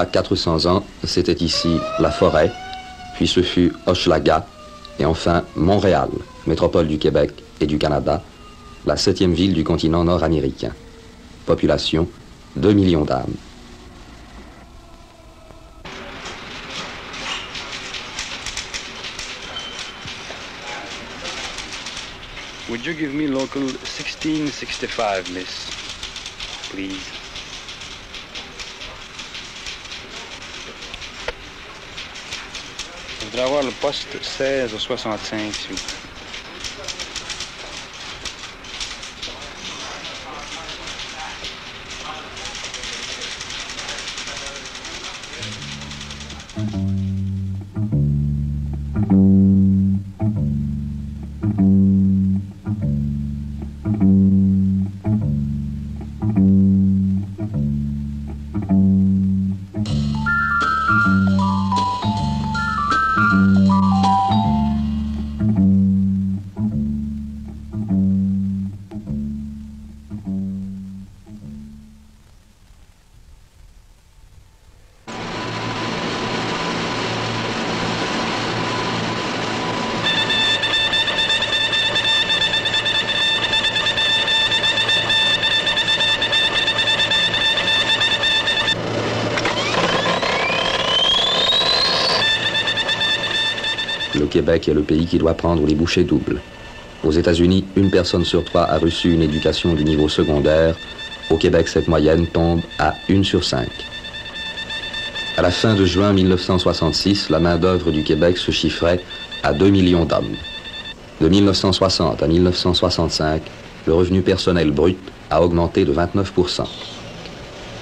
Il n'y a pas 400 ans, c'était ici la forêt, puis ce fut Hochelaga, et enfin Montréal, métropole du Québec et du Canada, la septième ville du continent nord-américain. Population 2 millions d'âmes. Would you give me local 1665, miss? Please. Je voudrais avoir le poste 16 au 65, s'il vous plaît. Québec est le pays qui doit prendre les bouchées doubles. Aux États-Unis, une personne sur trois a reçu une éducation du niveau secondaire. Au Québec, cette moyenne tombe à 1 sur 5. À la fin de juin 1966, la main-d'œuvre du Québec se chiffrait à 2 millions d'hommes. De 1960 à 1965, le revenu personnel brut a augmenté de 29%.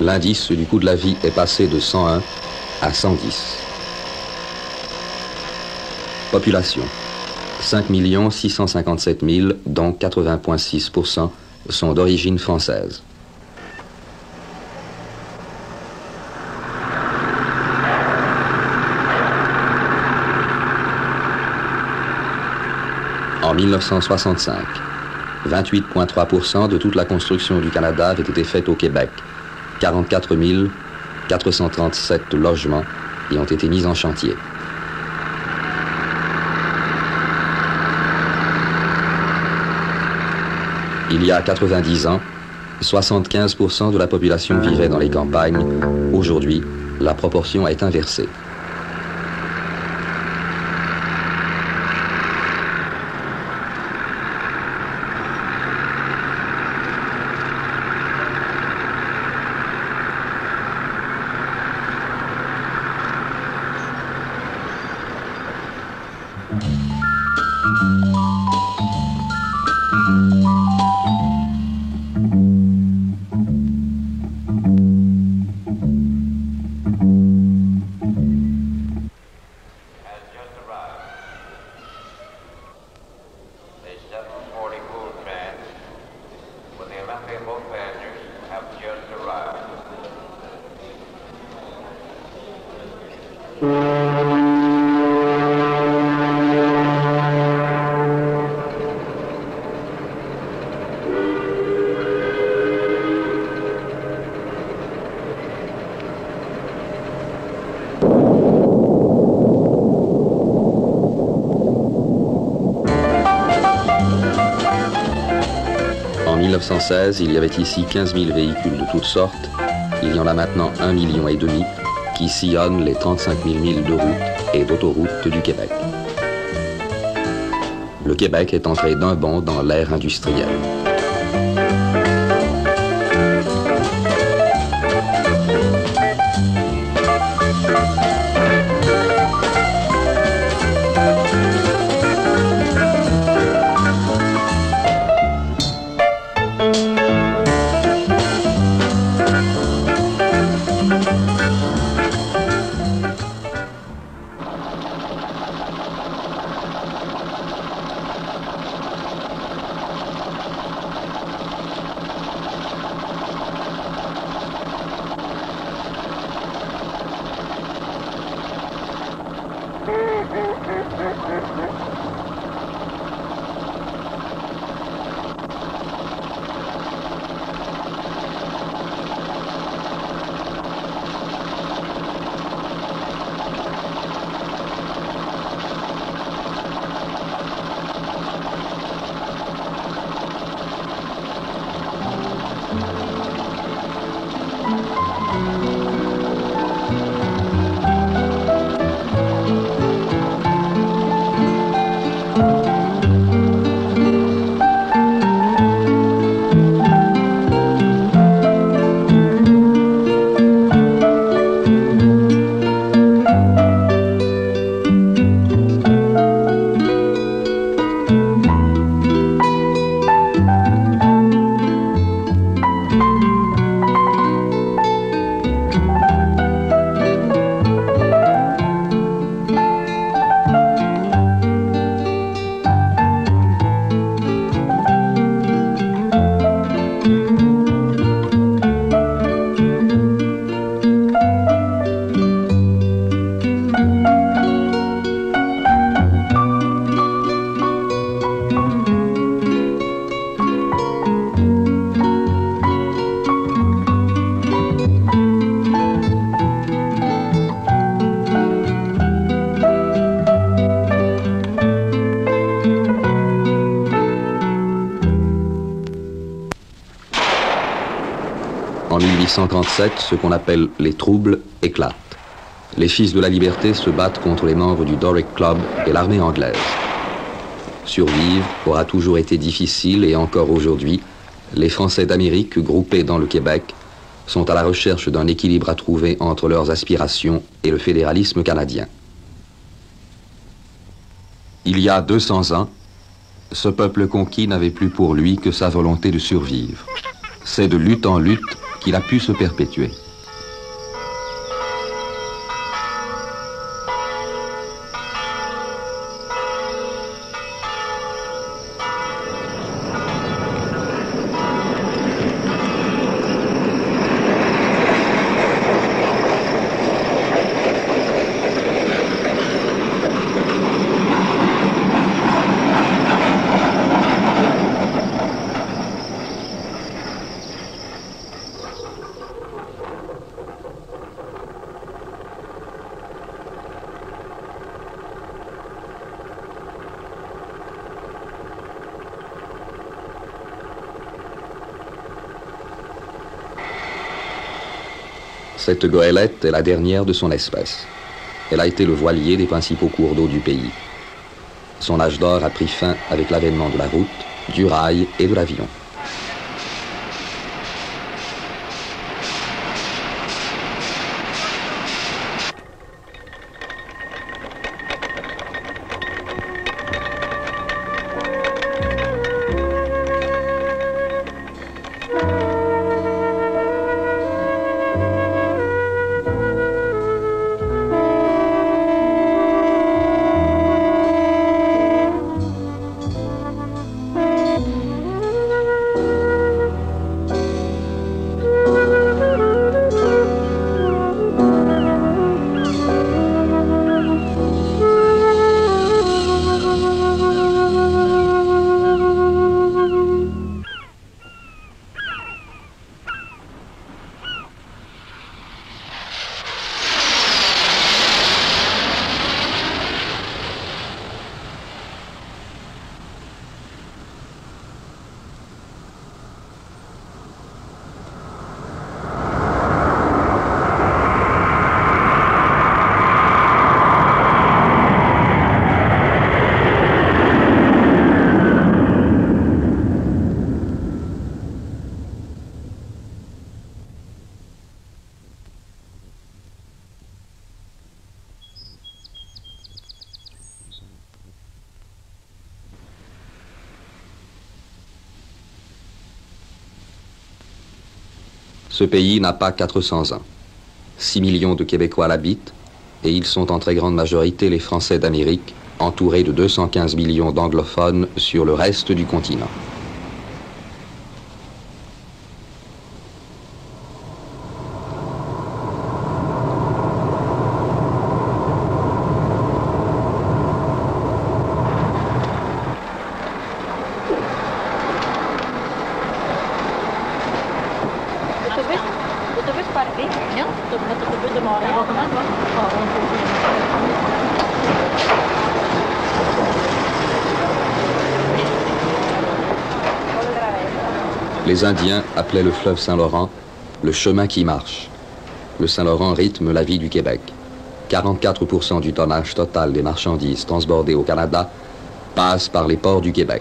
L'indice du coût de la vie est passé de 101 à 110. Population 5 657 000, dont 80,6% sont d'origine française. En 1965, 28,3% de toute la construction du Canada avait été faite au Québec. 44 437 logements y ont été mis en chantier. Il y a 90 ans, 75% de la population vivait dans les campagnes. Aujourd'hui, la proportion est inversée. 1916, il y avait ici 15 000 véhicules de toutes sortes. Il y en a maintenant un million et demi qui sillonnent les 35 000 milles de routes et d'autoroutes du Québec. Le Québec est entré d'un bond dans l'ère industrielle. 1837, ce qu'on appelle les troubles éclatent. Les fils de la liberté se battent contre les membres du Doric Club et l'armée anglaise. Survivre aura toujours été difficile et encore aujourd'hui, les Français d'Amérique, groupés dans le Québec, sont à la recherche d'un équilibre à trouver entre leurs aspirations et le fédéralisme canadien. Il y a 200 ans, ce peuple conquis n'avait plus pour lui que sa volonté de survivre. C'est de lutte en lutte qu'il a pu se perpétuer. Cette goélette est la dernière de son espèce. Elle a été le voilier des principaux cours d'eau du pays. Son âge d'or a pris fin avec l'avènement de la route, du rail et de l'avion. Ce pays n'a pas 400 ans. 6 millions de Québécois l'habitent et ils sont en très grande majorité les Français d'Amérique, entourés de 215 millions d'anglophones sur le reste du continent. L'autobus, l'autobus pas arrivé. Non, notre autobus de Montréal. Ah, on peut- Les Indiens appelaient le fleuve Saint-Laurent le chemin qui marche. Le Saint-Laurent rythme la vie du Québec. 44% du tonnage total des marchandises transbordées au Canada passe par les ports du Québec.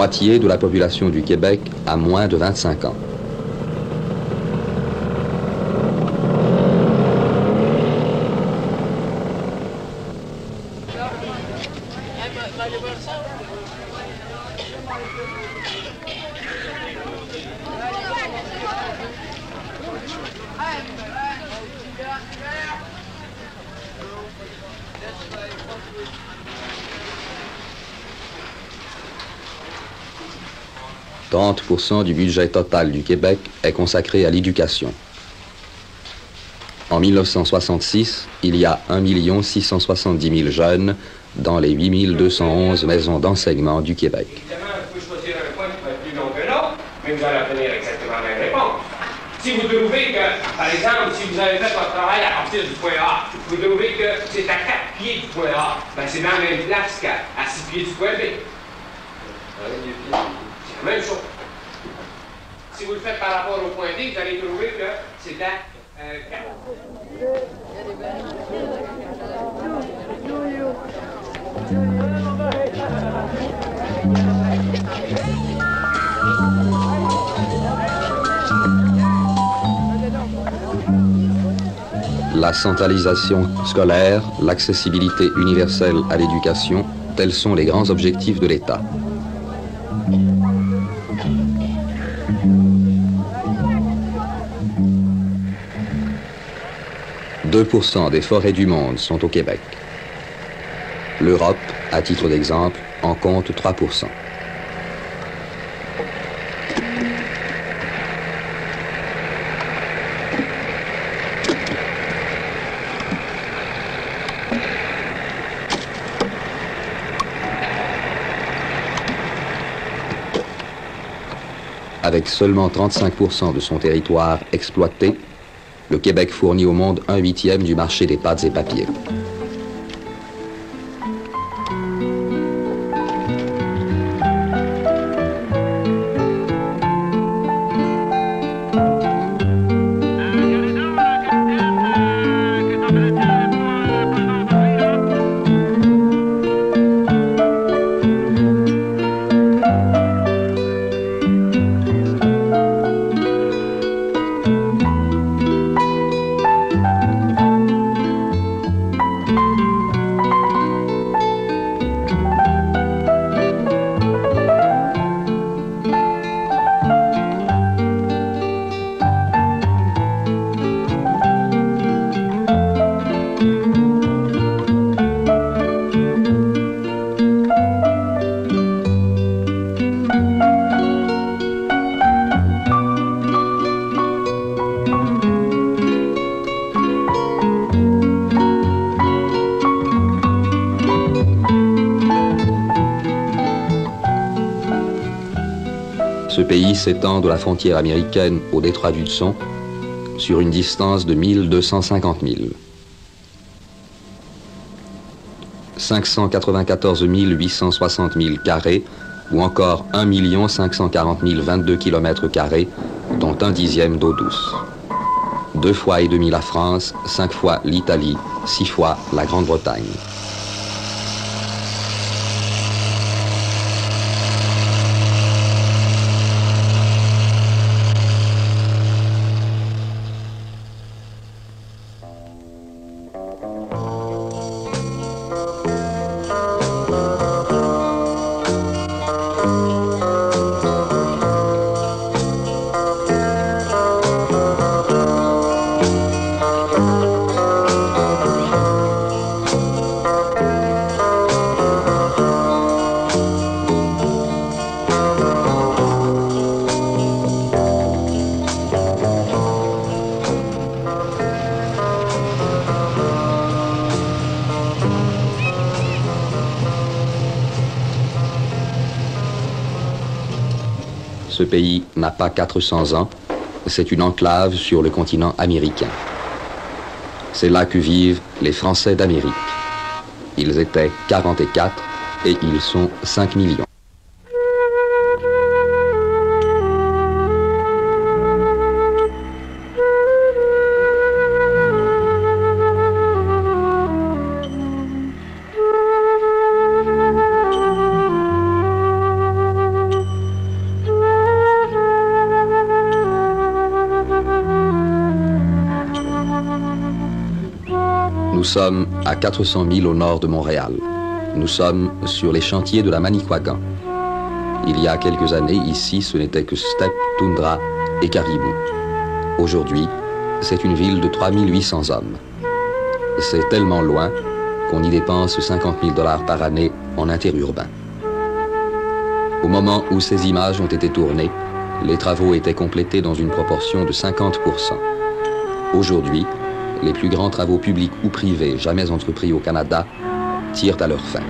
moitié de la population du Québec a moins de 25 ans. 30% du budget total du Québec est consacré à l'éducation. En 1966, il y a 1 670 000 jeunes dans les 8 211 maisons d'enseignement du Québec. Évidemment, vous pouvez choisir un point qui va être plus long que l'autre, mais vous allez obtenir exactement la même réponse. Si vous trouvez que, par exemple, si vous avez fait votre travail à partir du point A, vous trouvez que c'est à 4 pieds du point A, ben c'est dans la même place qu'à 6 pieds du point B. Même chose. Si vous le faites par rapport au point D, vous allez trouver que c'est à euh, 4. La centralisation scolaire, l'accessibilité universelle à l'éducation, tels sont les grands objectifs de l'État. « 2% des forêts du monde sont au Québec. L'Europe, à titre d'exemple, en compte 3%. Avec seulement 35% de son territoire exploité, le Québec fournit au monde un huitième du marché des pâtes et papiers. S'étend de la frontière américaine au détroit d'Hudson sur une distance de 1250 000. 594 860 000 carrés ou encore 1 540 022 km carrés, dont un dixième d'eau douce. Deux fois et demi la France, cinq fois l'Italie, six fois la Grande-Bretagne. Ce pays n'a pas 400 ans, c'est une enclave sur le continent américain. C'est là que vivent les Français d'Amérique. Ils étaient 44 et ils sont 5 millions. Sommes à 400 000 au nord de Montréal. Nous sommes sur les chantiers de la Manicouagan. Il y a quelques années, ici, ce n'était que steppe, toundra et caribou. Aujourd'hui, c'est une ville de 3800 hommes. C'est tellement loin qu'on y dépense 50 000 dollars par année en interurbain. Au moment où ces images ont été tournées, les travaux étaient complétés dans une proportion de 50%. Aujourd'hui, les plus grands travaux publics ou privés jamais entrepris au Canada tirent à leur fin.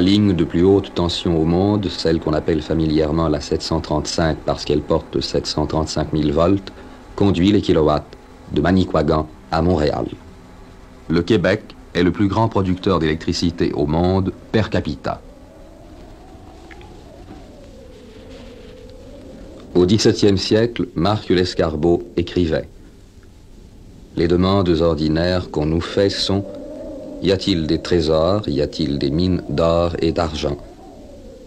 La ligne de plus haute tension au monde, celle qu'on appelle familièrement la 735 parce qu'elle porte 735 000 volts, conduit les kilowatts de Manicouagan à Montréal. Le Québec est le plus grand producteur d'électricité au monde per capita. Au XVIIe siècle, Marc Lescarbot écrivait Les demandes ordinaires qu'on nous fait sont y a-t-il des trésors Y a-t-il des mines d'or et d'argent?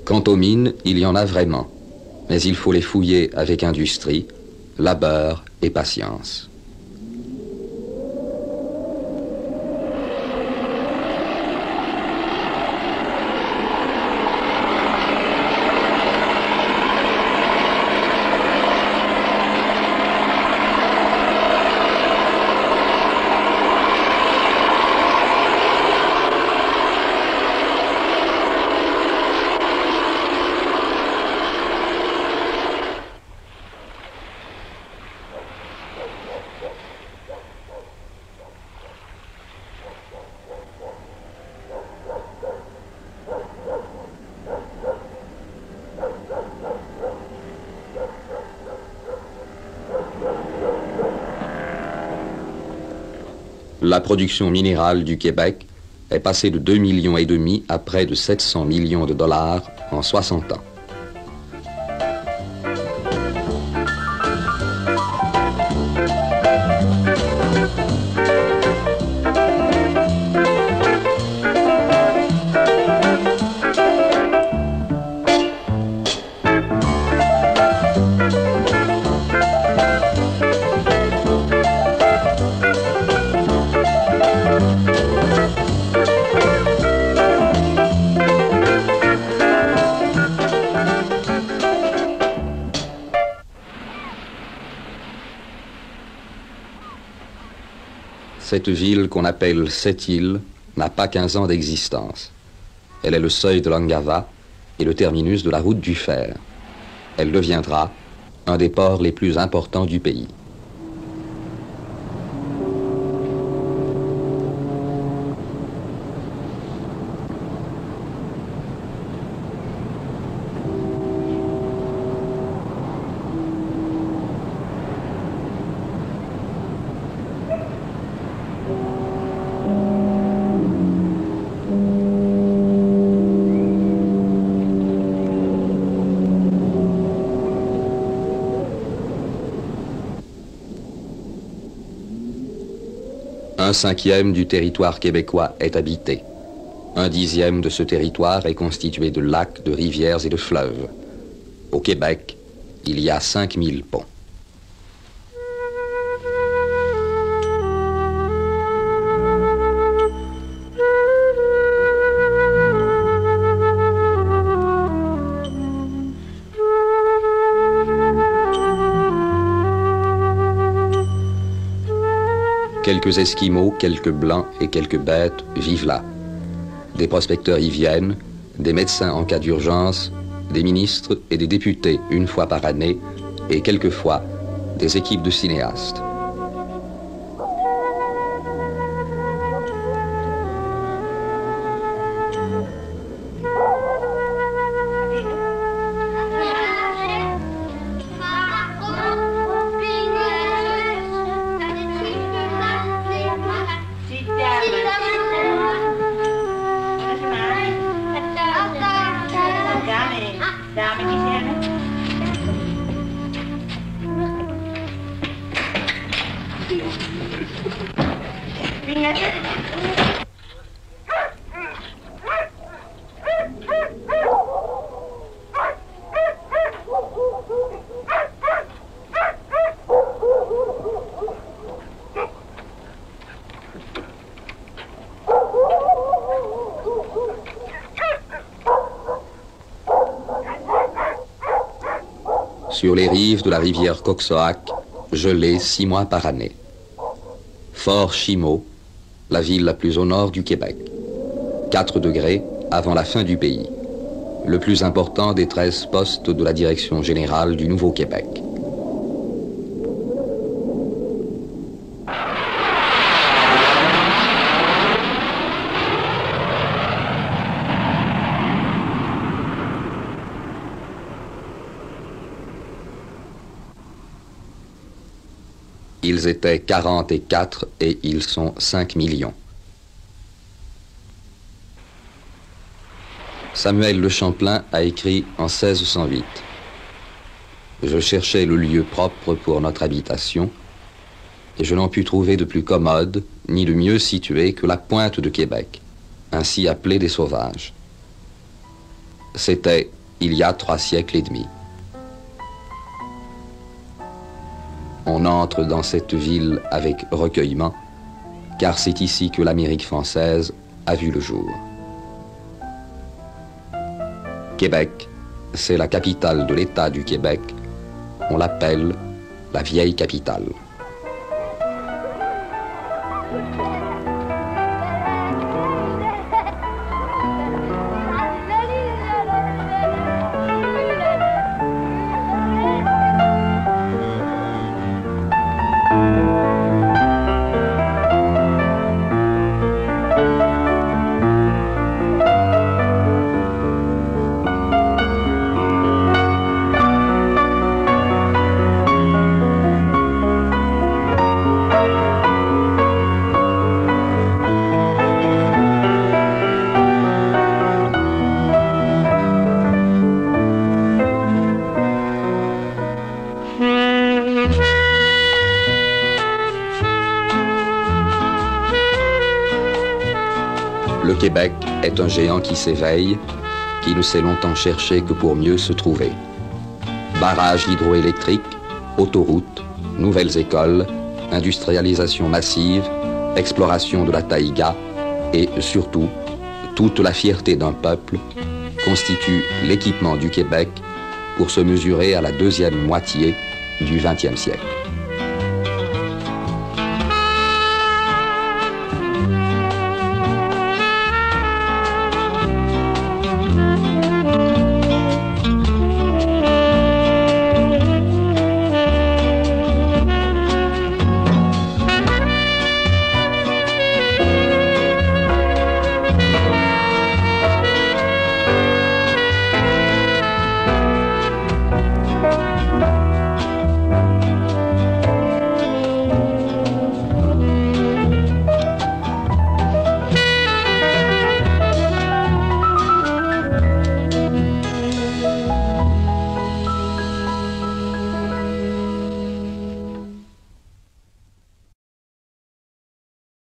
Quant aux mines, il y en a vraiment, mais il faut les fouiller avec industrie, labeur et patience. La production minérale du Québec est passée de 2 millions à près de 700 millions de dollars en 60 ans. Cette ville qu'on appelle Sept-Îles n'a pas 15 ans d'existence. Elle est le seuil de l'Angava et le terminus de la route du fer. Elle deviendra un des ports les plus importants du pays. Un cinquième du territoire québécois est habité. Un dixième de ce territoire est constitué de lacs, de rivières et de fleuves. Au Québec, il y a 5000 ponts. Quelques Esquimaux, quelques Blancs et quelques bêtes vivent là. Des prospecteurs y viennent, des médecins en cas d'urgence, des ministres et des députés une fois par année, et quelquefois des équipes de cinéastes. Sur les rives de la rivière Coxoac, gelée six mois par année. Fort Chimo, la ville la plus au nord du Québec. 4 degrés avant la fin du pays. Le plus important des 13 postes de la direction générale du Nouveau-Québec. Étaient 44 et ils sont 5 millions. Samuel Le Champlain a écrit en 1608 Je cherchais le lieu propre pour notre habitation, et je n'en pus trouver de plus commode, ni de mieux situé que la pointe de Québec, ainsi appelée des sauvages. C'était il y a trois siècles et demi. On entre dans cette ville avec recueillement, car c'est ici que l'Amérique française a vu le jour. Québec, c'est la capitale de l'État du Québec. On l'appelle la vieille capitale. Est un géant qui s'éveille, qui ne s'est longtemps cherché que pour mieux se trouver. Barrages hydroélectriques, autoroutes, nouvelles écoles, industrialisation massive, exploration de la taïga et surtout, toute la fierté d'un peuple constitue l'équipement du Québec pour se mesurer à la deuxième moitié du XXe siècle.